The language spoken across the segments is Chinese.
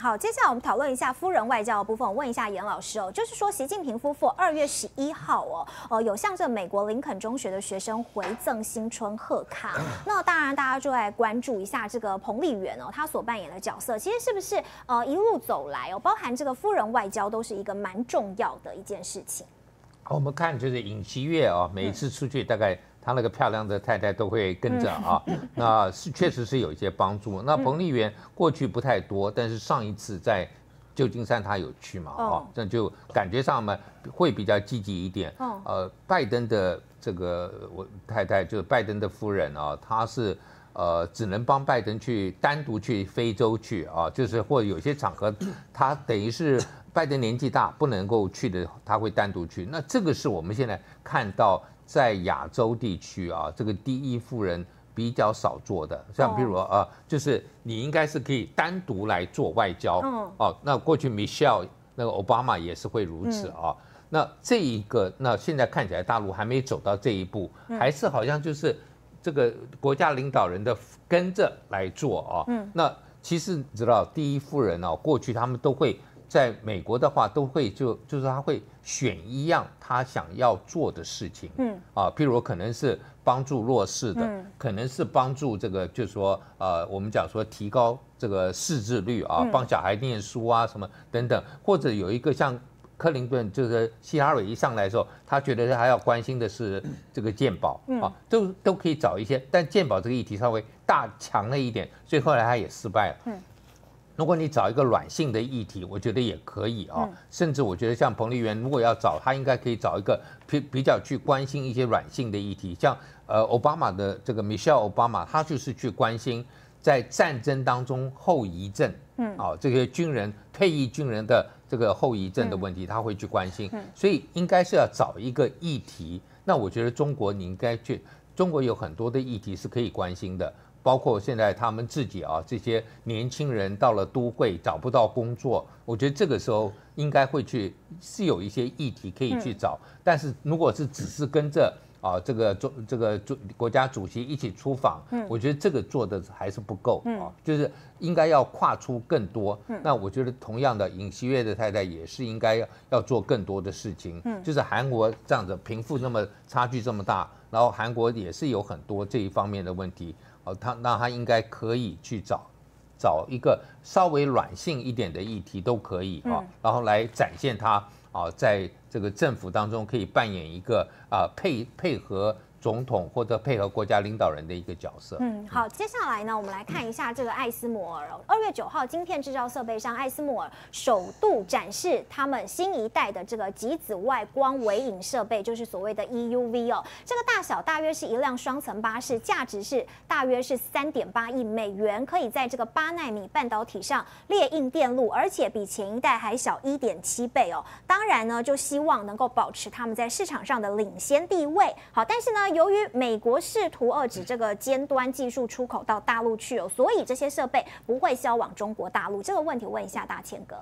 好，接下来我们讨论一下夫人外交的部分。我问一下严老师哦，就是说习近平夫妇二月十一号哦，呃，有向这美国林肯中学的学生回赠新春贺卡。那当然，大家就来关注一下这个彭丽媛哦，她所扮演的角色，其实是不是呃一路走来哦，包含这个夫人外交都是一个蛮重要的一件事情。我们看就是尹锡月啊，每一次出去大概。他那个漂亮的太太都会跟着啊，那是确实是有一些帮助。那彭丽媛过去不太多，但是上一次在旧金山他有去嘛，哦，那就感觉上嘛会比较积极一点。呃，拜登的这个我太太就是拜登的夫人啊，她是呃只能帮拜登去单独去非洲去啊，就是或者有些场合他等于是拜登年纪大不能够去的，他会单独去。那这个是我们现在看到。在亚洲地区啊，这个第一夫人比较少做的，像比如啊，就是你应该是可以单独来做外交，哦，那过去 Michelle 那个奥巴马也是会如此啊。那这一个，那现在看起来大陆还没走到这一步，还是好像就是这个国家领导人的跟着来做啊。那其实你知道，第一夫人哦，过去他们都会。在美国的话，都会就就是他会选一样他想要做的事情，嗯。啊，譬如可能是帮助弱势的，可能是帮助这个，就是说呃，我们讲说提高这个识字率啊，帮小孩念书啊什么等等，或者有一个像克林顿，就是希拉蕊一上来的时候，他觉得他要关心的是这个鉴宝啊，都都可以找一些，但鉴宝这个议题稍微大强了一点，所以后来他也失败了。如果你找一个软性的议题，我觉得也可以啊。甚至我觉得像彭丽媛，如果要找他，应该可以找一个比比较去关心一些软性的议题，像呃奥巴马的这个 Michelle 奥巴马，他就是去关心在战争当中后遗症，嗯，啊这些军人退役军人的这个后遗症的问题，他会去关心。所以应该是要找一个议题。那我觉得中国你应该去，中国有很多的议题是可以关心的。包括现在他们自己啊，这些年轻人到了都会找不到工作，我觉得这个时候应该会去是有一些议题可以去找。但是如果是只是跟着啊这个中这个主国家主席一起出访，我觉得这个做的还是不够啊，就是应该要跨出更多。那我觉得同样的，尹锡悦的太太也是应该要要做更多的事情。就是韩国这样子贫富那么差距这么大，然后韩国也是有很多这一方面的问题。哦，他那他应该可以去找，找一个稍微软性一点的议题都可以啊，然后来展现他啊，在这个政府当中可以扮演一个啊配配合。总统或者配合国家领导人的一个角色。嗯，好，接下来呢，我们来看一下这个艾斯摩尔。二月九号，晶片制造设备上，艾斯摩尔首度展示他们新一代的这个极紫外光微影设备，就是所谓的 EUV 哦。这个大小大约是一辆双层巴士，价值是大约是三点八亿美元，可以在这个八纳米半导体上列印电路，而且比前一代还小一点七倍哦。当然呢，就希望能够保持他们在市场上的领先地位。好，但是呢。由于美国试图遏制这个尖端技术出口到大陆去哦，所以这些设备不会销往中国大陆。这个问题问一下大千哥。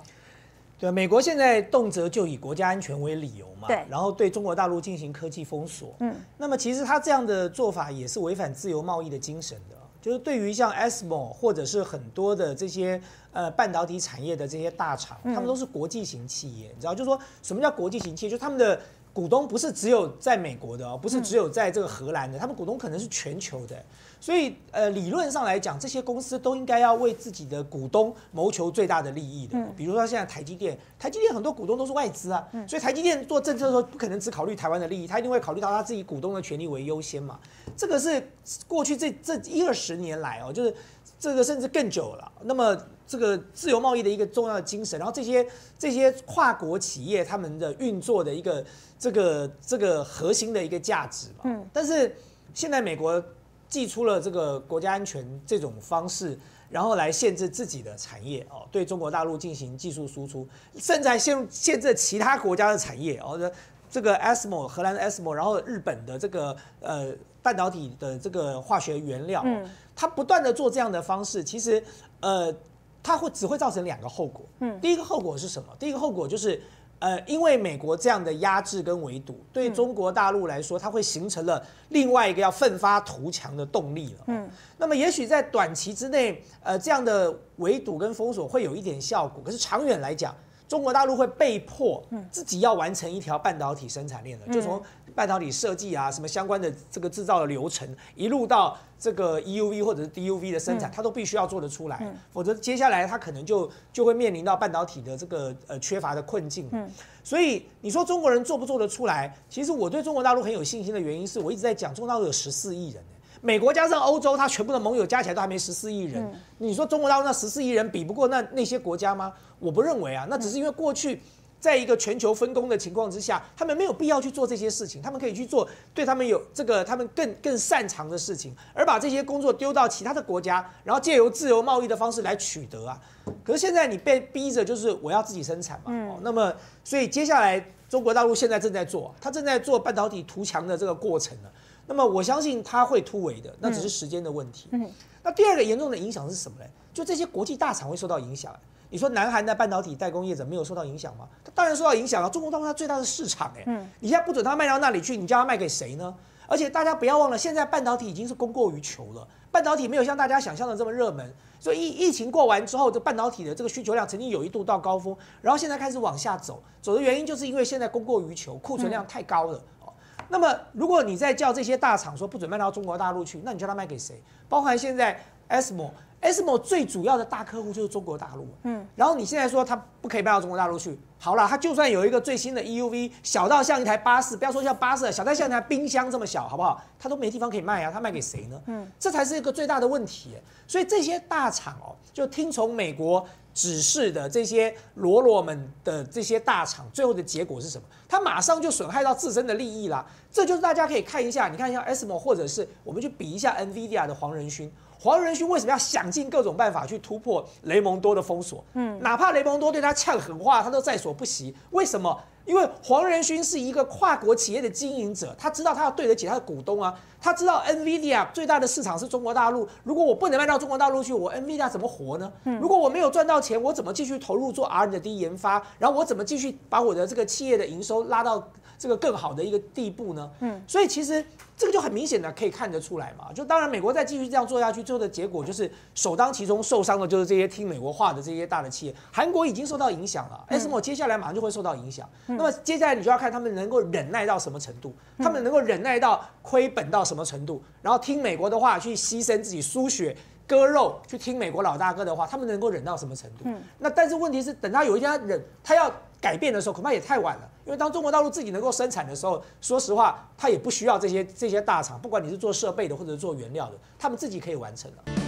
对，美国现在动辄就以国家安全为理由嘛，对，然后对中国大陆进行科技封锁。嗯，那么其实他这样的做法也是违反自由贸易的精神的。就是对于像 ASML 或者是很多的这些呃半导体产业的这些大厂，他们都是国际型企业，你知道，就是说什么叫国际型企业？就他们的。股东不是只有在美国的哦，不是只有在这个荷兰的，他们股东可能是全球的，所以呃理论上来讲，这些公司都应该要为自己的股东谋求最大的利益的。比如说现在台积电，台积电很多股东都是外资啊，所以台积电做政策的时候不可能只考虑台湾的利益，他一定会考虑到他自己股东的权利为优先嘛。这个是过去这这一二十年来哦，就是这个甚至更久了。那么这个自由贸易的一个重要的精神，然后这些这些跨国企业他们的运作的一个这个这个核心的一个价值嘛。嗯。但是现在美国寄出了这个国家安全这种方式，然后来限制自己的产业哦，对中国大陆进行技术输出，甚至还限限制其他国家的产业哦。这这个 ASML 荷兰的 ASML，然后日本的这个呃半导体的这个化学原料，嗯，它不断的做这样的方式，其实呃。它会只会造成两个后果。嗯，第一个后果是什么？第一个后果就是，呃，因为美国这样的压制跟围堵，对中国大陆来说，它会形成了另外一个要奋发图强的动力了。嗯，那么也许在短期之内，呃，这样的围堵跟封锁会有一点效果，可是长远来讲，中国大陆会被迫自己要完成一条半导体生产链的，就从。半导体设计啊，什么相关的这个制造的流程，一路到这个 EUV 或者是 DUV 的生产，它都必须要做得出来，否则接下来它可能就就会面临到半导体的这个呃缺乏的困境。嗯，所以你说中国人做不做得出来？其实我对中国大陆很有信心的原因是我一直在讲，中国大陆有十四亿人，美国加上欧洲，它全部的盟友加起来都还没十四亿人。你说中国大陆那十四亿人比不过那那些国家吗？我不认为啊，那只是因为过去。在一个全球分工的情况之下，他们没有必要去做这些事情，他们可以去做对他们有这个他们更更擅长的事情，而把这些工作丢到其他的国家，然后借由自由贸易的方式来取得啊。可是现在你被逼着就是我要自己生产嘛，哦，那么所以接下来中国大陆现在正在做，他正在做半导体图强的这个过程了。那么我相信他会突围的，那只是时间的问题。嗯，那第二个严重的影响是什么呢？就这些国际大厂会受到影响。你说南韩的半导体代工业者没有受到影响吗？他当然受到影响啊！中国大陆它最大的市场，哎，嗯，你现在不准它卖到那里去，你叫它卖给谁呢？而且大家不要忘了，现在半导体已经是供过于求了，半导体没有像大家想象的这么热门。所以疫疫情过完之后，这半导体的这个需求量曾经有一度到高峰，然后现在开始往下走，走的原因就是因为现在供过于求，库存量太高了。哦，那么如果你再叫这些大厂说不准卖到中国大陆去，那你叫他卖给谁？包含现在 ASML。ASML 最主要的大客户就是中国大陆，嗯，然后你现在说它不可以卖到中国大陆去，好了，它就算有一个最新的 EUV，小到像一台巴士，不要说像巴士，小到像一台冰箱这么小，好不好？它都没地方可以卖啊，它卖给谁呢？嗯，这才是一个最大的问题。所以这些大厂哦，就听从美国指示的这些罗罗们的这些大厂，最后的结果是什么？它马上就损害到自身的利益啦。这就是大家可以看一下，你看一下 ASML，或者是我们去比一下 NVIDIA 的黄仁勋。黄仁勋为什么要想尽各种办法去突破雷蒙多的封锁？嗯，哪怕雷蒙多对他呛狠话，他都在所不惜。为什么？因为黄仁勋是一个跨国企业的经营者，他知道他要对得起他的股东啊。他知道 NVIDIA 最大的市场是中国大陆，如果我不能卖到中国大陆去，我 NVIDIA 怎么活呢？如果我没有赚到钱，我怎么继续投入做 R&D 研发？然后我怎么继续把我的这个企业的营收拉到？这个更好的一个地步呢，嗯，所以其实这个就很明显的可以看得出来嘛。就当然美国再继续这样做下去，最后的结果就是首当其冲受伤的就是这些听美国话的这些大的企业。韩国已经受到影响了，SMO 接下来马上就会受到影响。那么接下来你就要看他们能够忍耐到什么程度，他们能够忍耐到亏本到什么程度，然后听美国的话去牺牲自己输血割肉去听美国老大哥的话，他们能够忍到什么程度？嗯，那但是问题是等他有一天他忍，他要。改变的时候恐怕也太晚了，因为当中国大陆自己能够生产的时候，说实话，它也不需要这些这些大厂，不管你是做设备的或者做原料的，他们自己可以完成了。